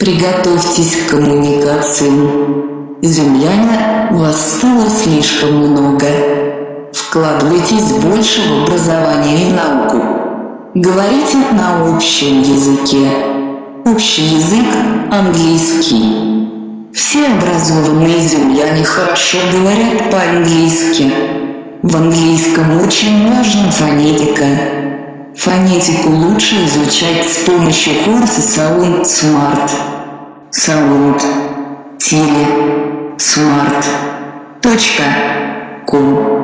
Приготовьтесь к коммуникациям. Земляне вас стало слишком много. Вкладывайтесь больше в образование и науку. Говорите на общем языке. Общий язык – английский. Все образованные земляне хорошо говорят по-английски. В английском очень важна фонетика. Фонетику лучше изучать с помощью курса Sound Smart. Sound. Тире. Smart. Точка. Ком.